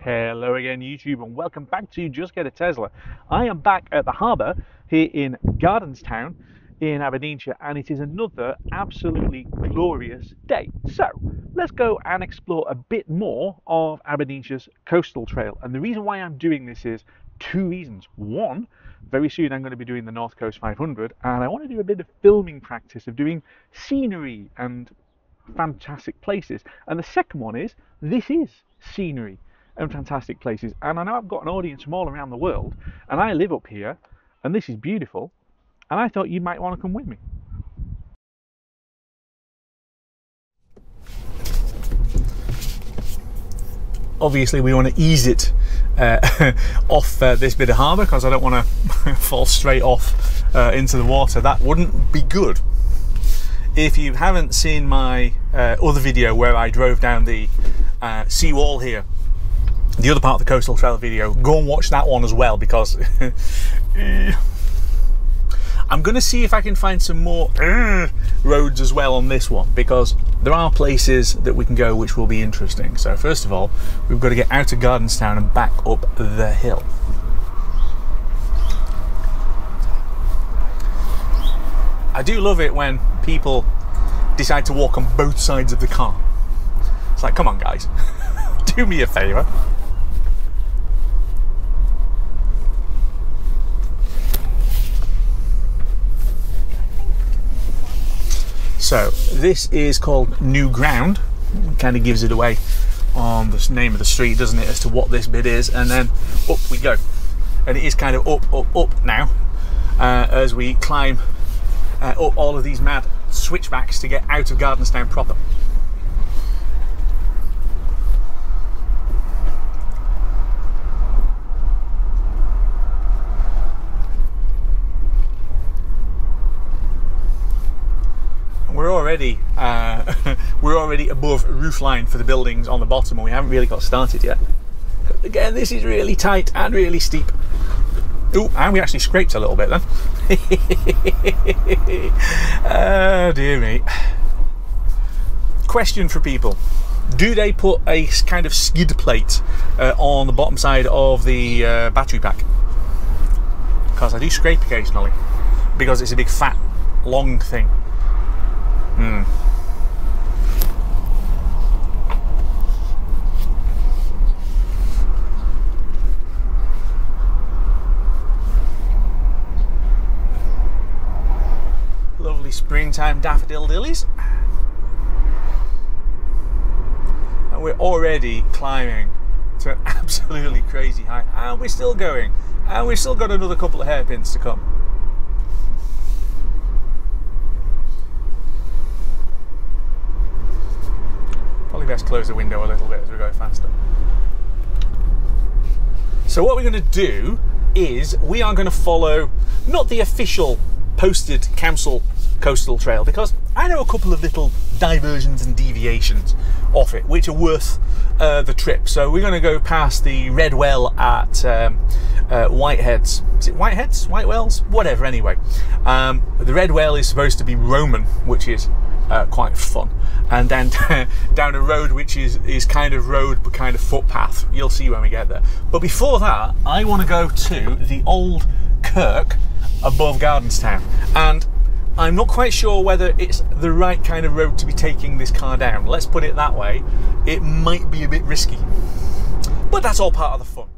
Hello again, YouTube, and welcome back to Just Get a Tesla. I am back at the harbour here in Gardenstown in Aberdeenshire, and it is another absolutely glorious day. So, let's go and explore a bit more of Aberdeenshire's coastal trail. And the reason why I'm doing this is two reasons. One, very soon I'm going to be doing the North Coast 500, and I want to do a bit of filming practice of doing scenery and fantastic places. And the second one is this is scenery and fantastic places. And I know I've got an audience from all around the world, and I live up here, and this is beautiful. And I thought you might want to come with me. Obviously, we want to ease it uh, off uh, this bit of harbour because I don't want to fall straight off uh, into the water. That wouldn't be good. If you haven't seen my uh, other video where I drove down the uh, seawall here the other part of the coastal trail video, go and watch that one as well because I'm going to see if I can find some more roads as well on this one because there are places that we can go which will be interesting. So first of all, we've got to get out of Gardenstown and back up the hill. I do love it when people decide to walk on both sides of the car. It's like, come on, guys, do me a favour. So this is called New Ground. Kind of gives it away on the name of the street, doesn't it, as to what this bit is. And then up we go, and it is kind of up, up, up now uh, as we climb uh, up all of these mad switchbacks to get out of Gardenstown proper. we're already uh, we're already above roofline for the buildings on the bottom, and we haven't really got started yet. Again, this is really tight and really steep. Oh, and we actually scraped a little bit then. oh dear me. Question for people: Do they put a kind of skid plate uh, on the bottom side of the uh, battery pack? Because I do scrape occasionally, because it's a big fat long thing. Hmm. Lovely springtime daffodil lilies. And we're already climbing to an absolutely crazy height. And we're still going. And we've still got another couple of hairpins to come. best close the window a little bit as we go faster. So what we're going to do is we are going to follow not the official posted council coastal trail because I know a couple of little diversions and deviations off it which are worth uh, the trip. So we're going to go past the Red Well at um, uh, Whiteheads. Is it Whiteheads? White Wells? Whatever, anyway. Um, the Red Well is supposed to be Roman, which is uh, quite fun. And then down a road which is, is kind of road but kind of footpath. You'll see when we get there. But before that, I want to go to the old kirk above Gardenstown. And I'm not quite sure whether it's the right kind of road to be taking this car down. Let's put it that way. It might be a bit risky. But that's all part of the fun.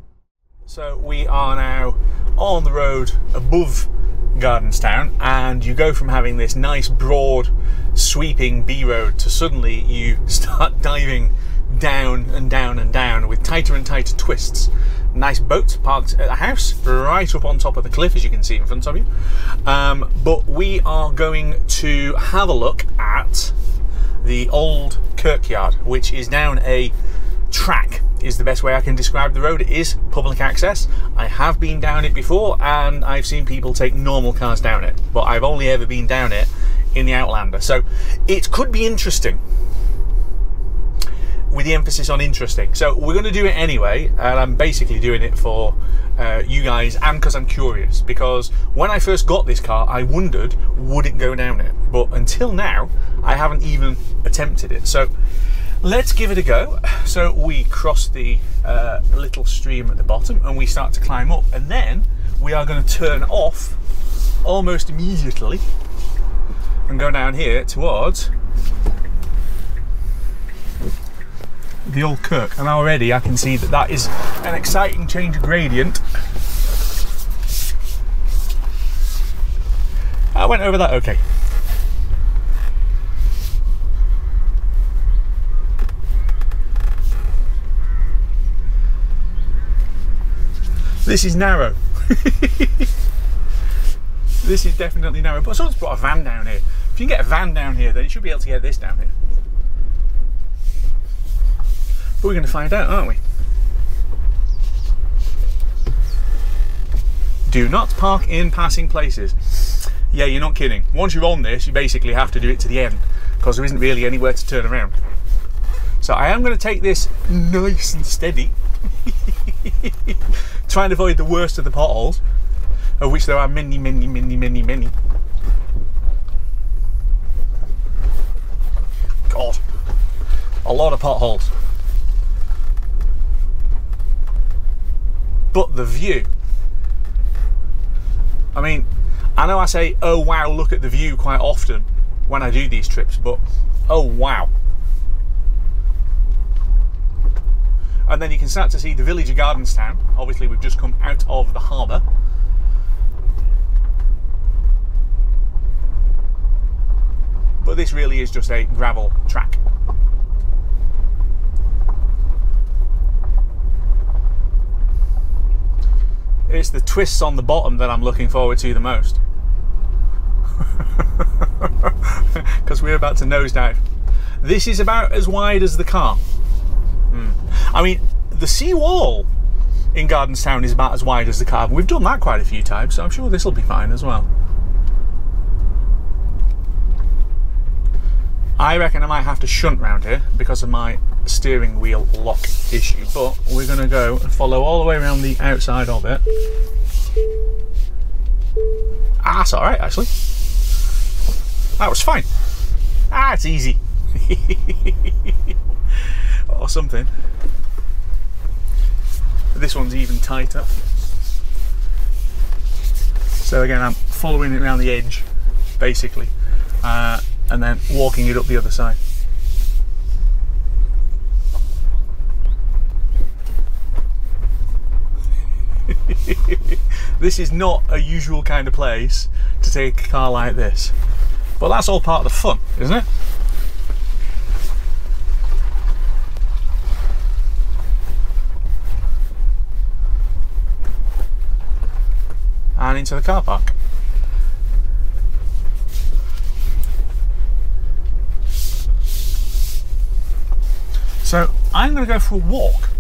So we are now on the road above Gardenstown, and you go from having this nice, broad, sweeping B road to suddenly you start diving down and down and down with tighter and tighter twists. Nice boat parked at a house right up on top of the cliff, as you can see in front of you. Um, but we are going to have a look at the old kirkyard, which is down a track is the best way I can describe the road. It is public access. I have been down it before and I've seen people take normal cars down it, but I've only ever been down it in the Outlander. So it could be interesting with the emphasis on interesting. So we're going to do it anyway, and I'm basically doing it for uh, you guys and because I'm curious. Because when I first got this car, I wondered would it go down it, but until now, I haven't even attempted it. So let's give it a go. So we cross the uh, little stream at the bottom and we start to climb up, and then we are going to turn off almost immediately and go down here towards the old Kirk. And already I can see that that is an exciting change of gradient. I went over that okay. This is narrow. this is definitely narrow. But someone's put a van down here. If you can get a van down here, then you should be able to get this down here. But we're going to find out, aren't we? Do not park in passing places. Yeah, you're not kidding. Once you're on this, you basically have to do it to the end because there isn't really anywhere to turn around. So I am going to take this nice and steady try and avoid the worst of the potholes, of which there are many, many, many, many, many. God, a lot of potholes. But the view. I mean, I know I say, oh wow, look at the view quite often when I do these trips, but oh wow. And then you can start to see the village of Gardenstown. Obviously, we've just come out of the harbour. But this really is just a gravel track. It's the twists on the bottom that I'm looking forward to the most. Because we're about to nosedive. This is about as wide as the car. I mean, the seawall in Gardenstown is about as wide as the carbon. We've done that quite a few times, so I'm sure this will be fine as well. I reckon I might have to shunt round here because of my steering wheel lock issue, but we're going to go and follow all the way around the outside of it. Ah, that's alright actually. That was fine. Ah, it's easy. or something. This one's even tighter. So again, I'm following it around the edge, basically, uh, and then walking it up the other side. this is not a usual kind of place to take a car like this. But that's all part of the fun, isn't it? And into the car park. So I'm going to go for a walk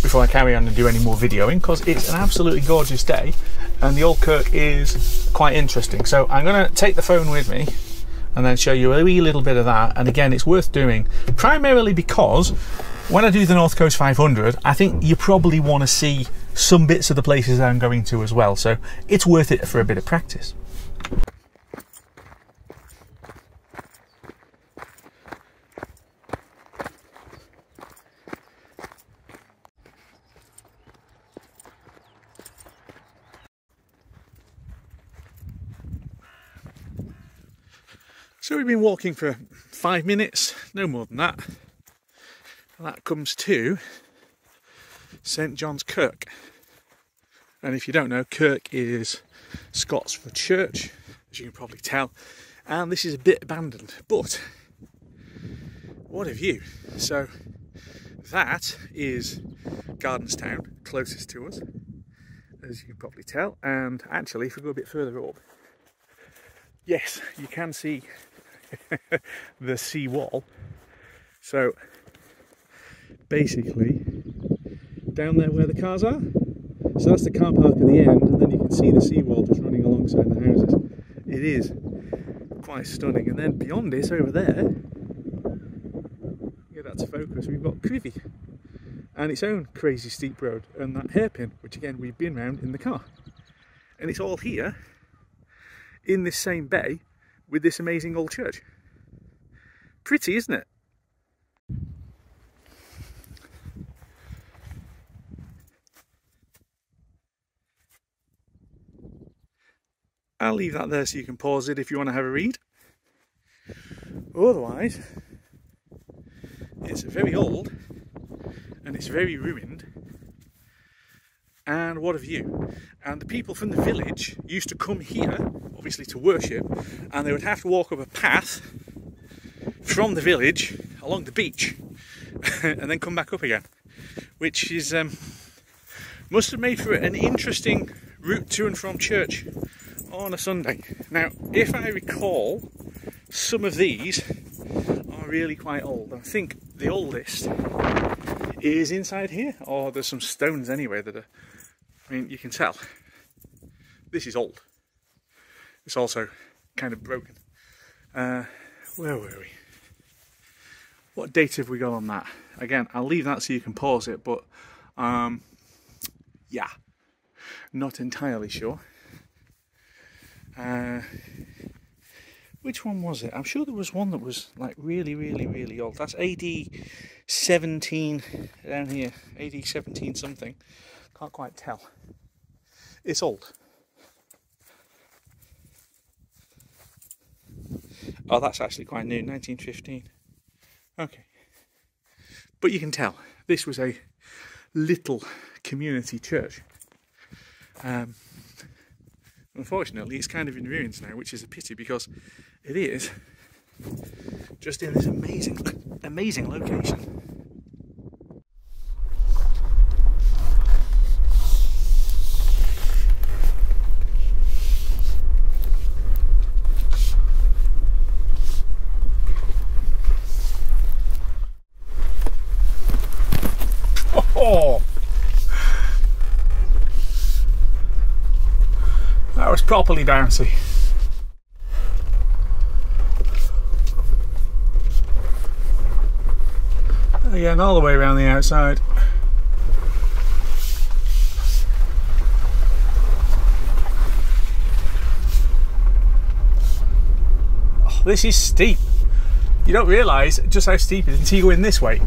before I carry on and do any more videoing because it's an absolutely gorgeous day and the old Kirk is quite interesting. So I'm going to take the phone with me and then show you a wee little bit of that. And again, it's worth doing primarily because when I do the North Coast 500, I think you probably want to see some bits of the places I'm going to as well. So it's worth it for a bit of practice. So we've been walking for five minutes, no more than that. And that comes to St John's Kirk. And if you don't know, Kirk is Scots for church, as you can probably tell. And this is a bit abandoned, but what a view! So that is Gardenstown, closest to us, as you can probably tell. And actually, if we go a bit further up, yes, you can see the sea wall. So basically, down there where the cars are. So that's the car park at the end, and then you can see the seawall just running alongside the houses. It is quite stunning. And then beyond this, over there, yeah, that's focus. We've got Crovie and its own crazy steep road, and that hairpin, which again we've been round in the car. And it's all here in this same bay with this amazing old church. Pretty, isn't it? I'll leave that there so you can pause it if you want to have a read. Otherwise, it's very old and it's very ruined. And what a view! And the people from the village used to come here, obviously to worship, and they would have to walk up a path from the village along the beach and then come back up again, which is um, must have made for an interesting route to and from church on a Sunday. Now, if I recall, some of these are really quite old. I think the oldest is inside here, or there's some stones anyway that are, I mean, you can tell. This is old. It's also kind of broken. Uh, where were we? What date have we got on that? Again, I'll leave that so you can pause it, but um, yeah, not entirely sure. Uh, which one was it? I'm sure there was one that was like really, really, really old. That's AD 17 down here, AD 17 something. Can't quite tell. It's old. Oh, that's actually quite new, 1915. Okay. But you can tell this was a little community church. Um, unfortunately, it's kind of in ruins now, which is a pity because it is just in this amazing, amazing location. Oh! That was properly bouncy. Uh, Again, all the way around the outside. Oh, this is steep. You don't realise just how steep it is until you go in this way.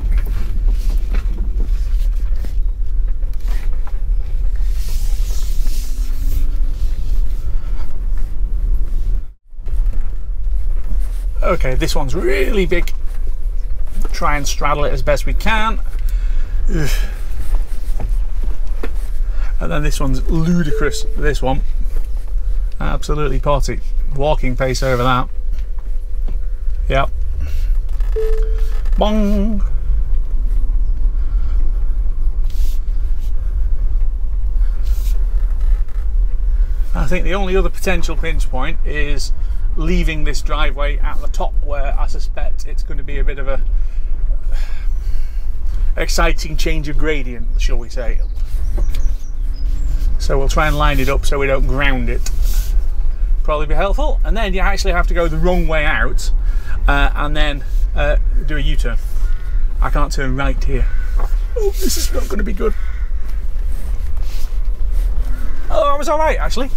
Okay, this one's really big. Try and straddle it as best we can. And then this one's ludicrous, this one. Absolutely potty. Walking pace over that. Yep. Bong. I think the only other potential pinch point is leaving this driveway at the top where I suspect it's going to be a bit of a exciting change of gradient, shall we say. So we'll try and line it up so we don't ground it. Probably be helpful. And then you actually have to go the wrong way out uh, and then uh, do a U-turn. I can't turn right here. Oh, this is not going to be good. Oh, I was all right actually.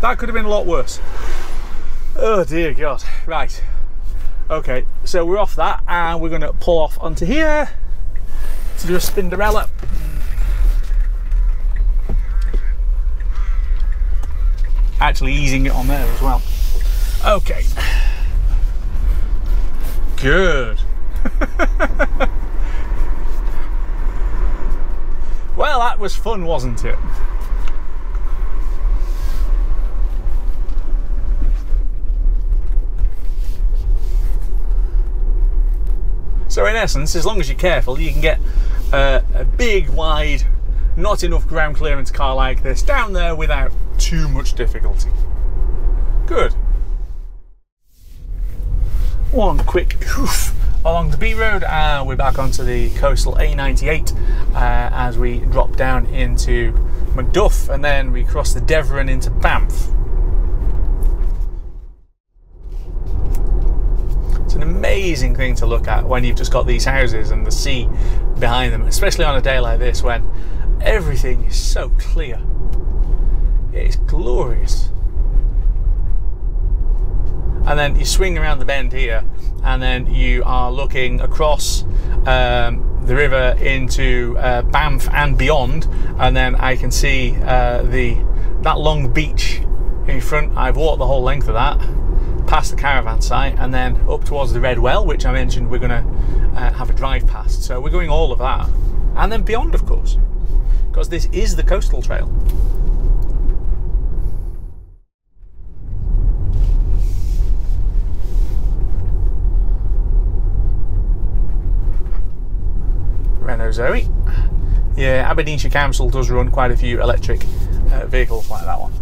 That could have been a lot worse. Oh dear God. Right. Okay, so we're off that and we're going to pull off onto here to do a Spinderella. Actually easing it on there as well. Okay. Good. well, that was fun, wasn't it? So in essence, as long as you're careful, you can get uh, a big, wide, not enough ground clearance car like this down there without too much difficulty. Good. One quick hoof along the B road and we're back onto the coastal A98 uh, as we drop down into Macduff and then we cross the Deveron into Banff. An amazing thing to look at when you've just got these houses and the sea behind them, especially on a day like this when everything is so clear. It's glorious. And then you swing around the bend here, and then you are looking across um, the river into uh, Banff and beyond, and then I can see uh, the that long beach in front. I've walked the whole length of that, past the caravan site, and then up towards the Red Well, which I mentioned we're going to uh, have a drive past. So we're going all of that, and then beyond, of course, because this is the coastal trail. Renault Zoe. Yeah, Aberdeenshire Council does run quite a few electric uh, vehicles like that one.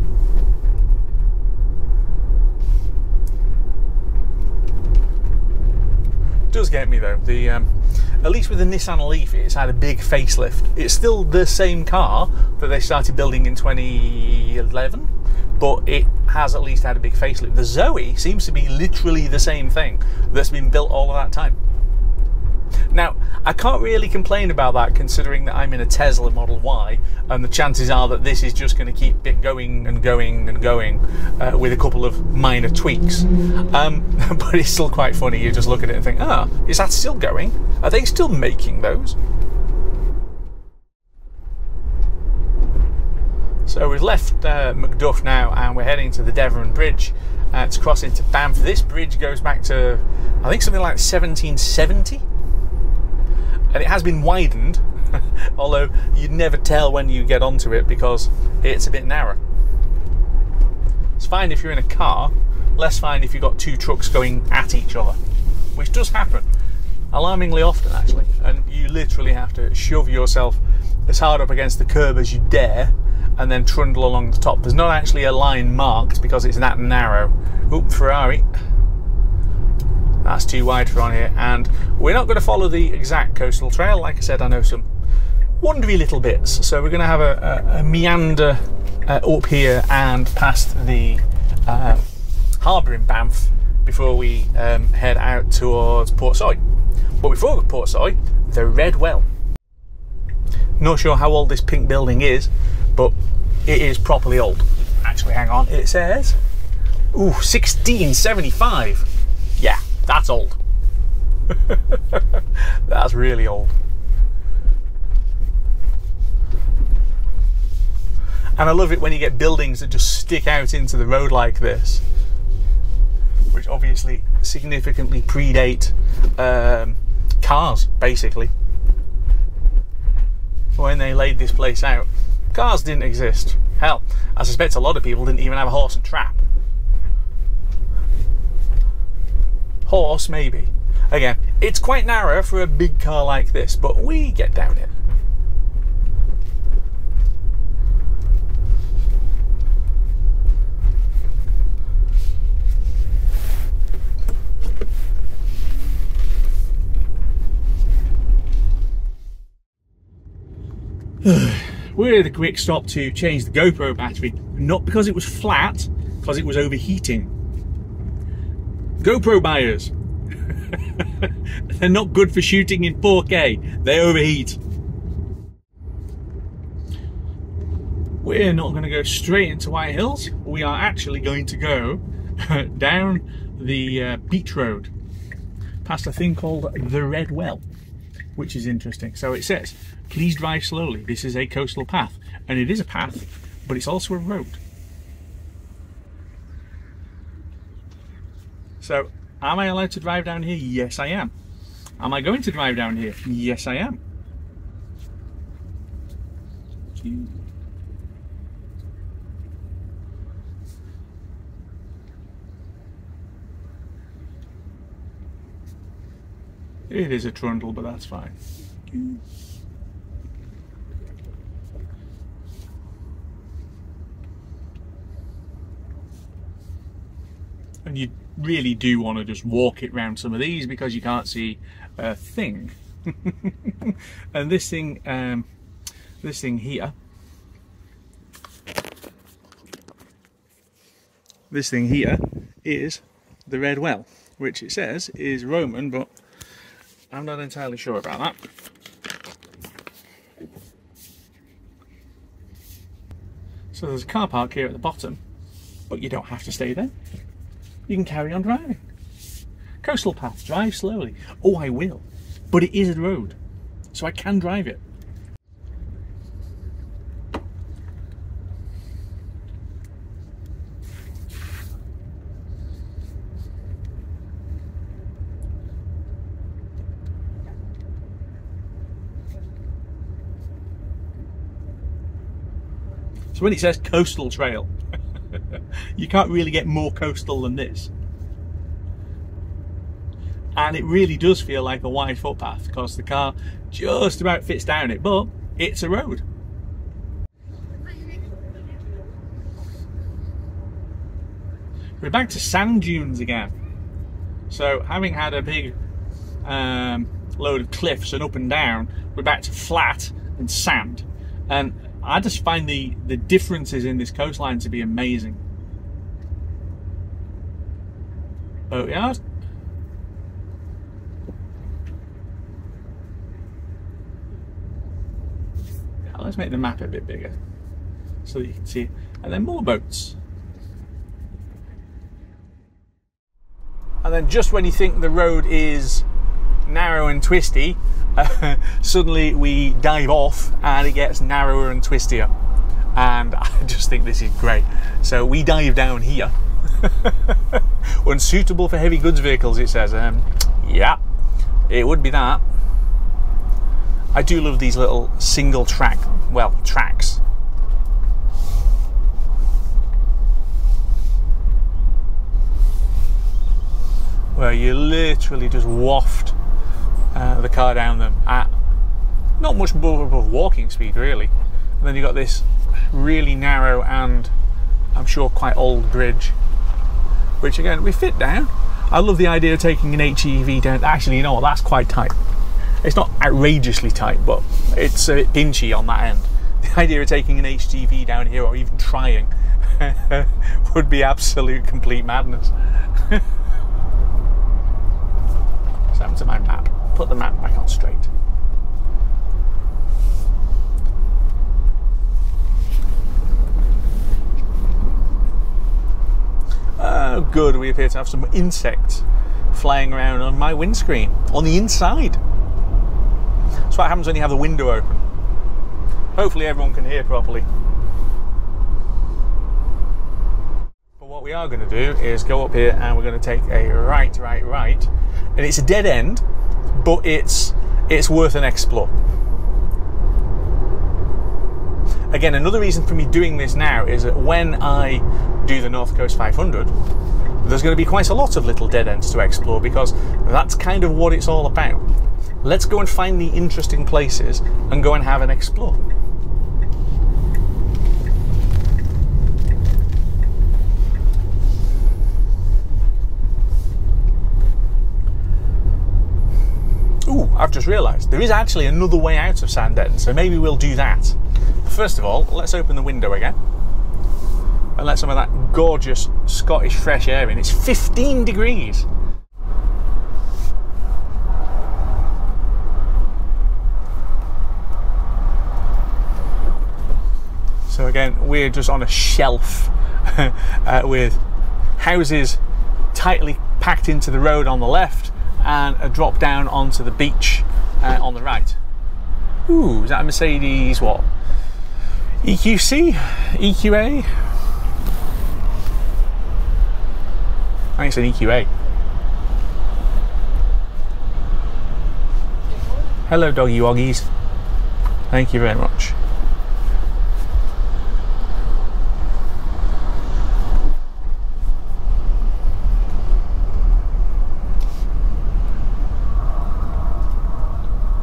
Does get me though. The um, at least with the Nissan Leaf, it's had a big facelift. It's still the same car that they started building in 2011, but it has at least had a big facelift. The Zoe seems to be literally the same thing that's been built all of that time. Now, I can't really complain about that considering that I'm in a Tesla Model Y and the chances are that this is just going to keep going and going and going uh, with a couple of minor tweaks. Um, but it's still quite funny. You just look at it and think, ah, is that still going? Are they still making those? So we've left uh, Macduff now and we're heading to the Deveron Bridge uh, to cross into Banff. This bridge goes back to, I think, something like 1770 and it has been widened, although you'd never tell when you get onto it because it's a bit narrow. It's fine if you're in a car, less fine if you've got two trucks going at each other, which does happen alarmingly often actually, and you literally have to shove yourself as hard up against the curb as you dare and then trundle along the top. There's not actually a line marked because it's that narrow. Oop, Ferrari that's too wide for on here. And we're not going to follow the exact coastal trail. Like I said I know some wondery little bits. So we're going to have a, a, a meander uh, up here and past the uh, harbour in Banff before we um, head out towards Portsoy but before Portsoy the Red Well. Not sure how old this pink building is but it is properly old. Actually hang on. It says ooh 1675 yeah that's old. That's really old. And I love it when you get buildings that just stick out into the road like this, which obviously significantly predate um, cars, basically. When they laid this place out, cars didn't exist. Hell, I suspect a lot of people didn't even have a horse and trap. Horse, maybe. Again, it's quite narrow for a big car like this, but we get down it. we had a quick stop to change the GoPro battery, not because it was flat, because it was overheating. GoPro buyers. They're not good for shooting in 4K. They overheat. We're not going to go straight into Whitehills. We are actually going to go down the uh, beach road past a thing called the Red Well, which is interesting. So it says, please drive slowly. This is a coastal path. And it is a path, but it's also a road. So, am I allowed to drive down here? Yes, I am. Am I going to drive down here? Yes, I am. It is a trundle, but that's fine. And you really do want to just walk it round some of these because you can't see a thing. and this thing, um, this thing here, this thing here is the Red Well, which it says is Roman, but I'm not entirely sure about that. So there's a car park here at the bottom, but you don't have to stay there you can carry on driving. Coastal path, drive slowly. Oh, I will, but it is a road, so I can drive it. So when it says coastal trail, you can't really get more coastal than this. And it really does feel like a wide footpath because the car just about fits down it, but it's a road. We're back to sand dunes again. So having had a big um, load of cliffs and up and down, we're back to flat and sand. And I just find the, the differences in this coastline to be amazing. Boatyard. Now let's make the map a bit bigger so that you can see. And then more boats. And then just when you think the road is narrow and twisty, uh, suddenly we dive off and it gets narrower and twistier. And I just think this is great. So we dive down here. Unsuitable for heavy goods vehicles, it says. Um, yeah, it would be that. I do love these little single track, well, tracks. Where you literally just waft uh, the car down them at not much above, above walking speed, really. And then you've got this really narrow and I'm sure quite old bridge, which again we fit down. I love the idea of taking an HGV down. Actually, you know what? That's quite tight. It's not outrageously tight, but it's a bit pinchy on that end. The idea of taking an HGV down here, or even trying, would be absolute complete madness. so to my map. Put the map back on straight. Oh, good. We appear to have some insects flying around on my windscreen on the inside. That's what happens when you have the window open. Hopefully, everyone can hear properly. But what we are going to do is go up here and we're going to take a right, right, right, and it's a dead end, but it's it's worth an explore. Again, another reason for me doing this now is that when I do the North Coast 500, there's going to be quite a lot of little dead ends to explore because that's kind of what it's all about. Let's go and find the interesting places and go and have an explore. Ooh, I've just realised there is actually another way out of Sandend, so maybe we'll do that. First of all, let's open the window again and let some of that gorgeous Scottish fresh air in. It's 15 degrees. So again, we're just on a shelf uh, with houses tightly packed into the road on the left and a drop down onto the beach uh, on the right. Ooh, is that a Mercedes what? EQC? EQA? Think it's an EQA. Hello, doggy woggies. Thank you very much.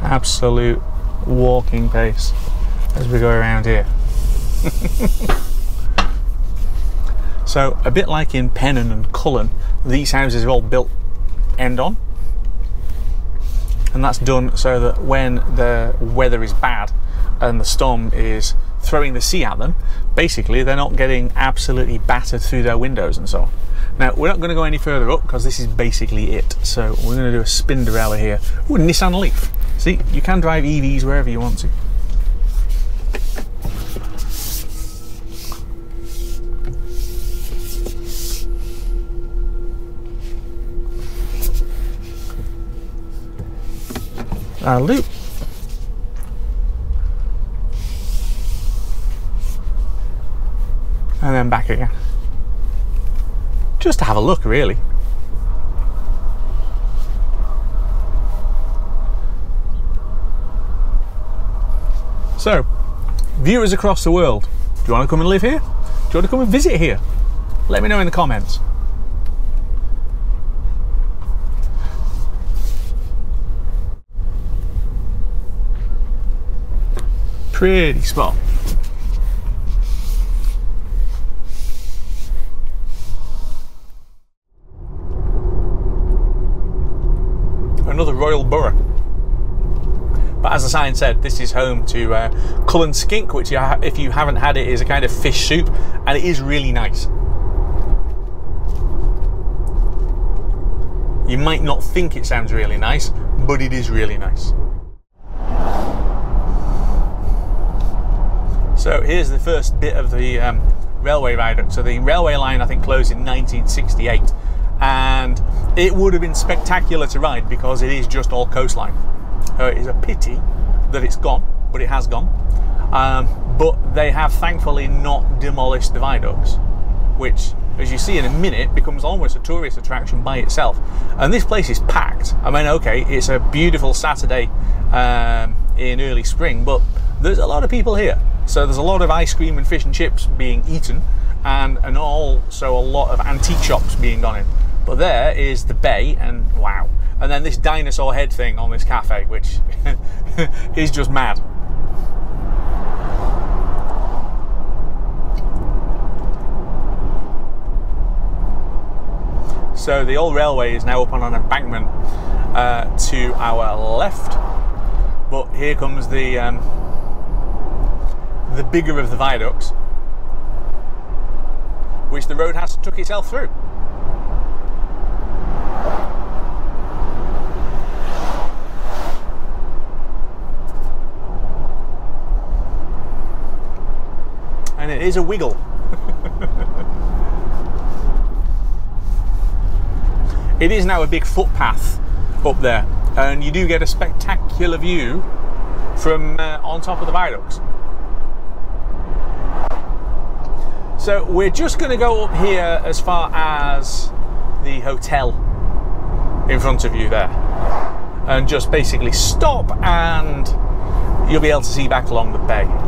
absolute walking pace as we go around here. so, a bit like in Pennan and Cullen, these houses are all built end on. And that's done so that when the weather is bad and the storm is throwing the sea at them, basically they're not getting absolutely battered through their windows and so on. Now, we're not going to go any further up because this is basically it. So, we're going to do a Spinderella here. Ooh, Nissan Leaf. See, you can drive EVs wherever you want to. A loop. And then back again. Just to have a look, really. So, viewers across the world, do you want to come and live here? Do you want to come and visit here? Let me know in the comments. Pretty spot. Another royal borough. But as the sign said, this is home to uh, Cullen Skink, which, if you haven't had it, is a kind of fish soup, and it is really nice. You might not think it sounds really nice, but it is really nice. So here's the first bit of the um, railway viaduct. So the railway line, I think, closed in 1968, and it would have been spectacular to ride because it is just all coastline. Uh, it is a pity that it's gone, but it has gone. Um, but they have thankfully not demolished the viaducts, which, as you see in a minute, becomes almost a tourist attraction by itself. And this place is packed. I mean, okay, it's a beautiful Saturday um, in early spring, but there's a lot of people here. So there's a lot of ice cream and fish and chips being eaten, and, and also a lot of antique shops being gone in. But there is the bay, and wow. And then this dinosaur head thing on this cafe, which is just mad. So the old railway is now up on an embankment uh, to our left, but here comes the um, the bigger of the viaducts, which the road has took itself through. And it is a wiggle. it is now a big footpath up there, and you do get a spectacular view from uh, on top of the viaducts. So we're just going to go up here as far as the hotel in front of you there and just basically stop and you'll be able to see back along the bay.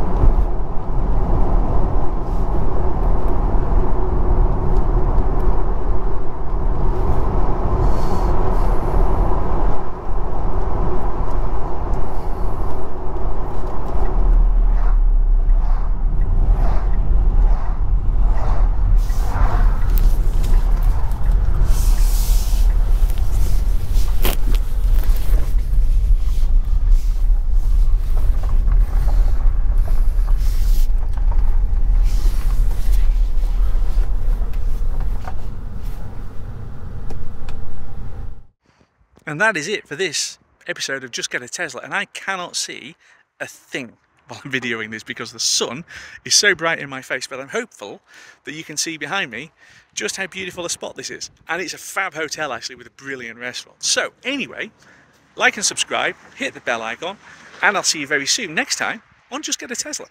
And that is it for this episode of Just Get a Tesla. And I cannot see a thing while I'm videoing this because the sun is so bright in my face. But I'm hopeful that you can see behind me just how beautiful a spot this is. And it's a fab hotel actually with a brilliant restaurant. So anyway, like and subscribe, hit the bell icon, and I'll see you very soon next time on Just Get a Tesla.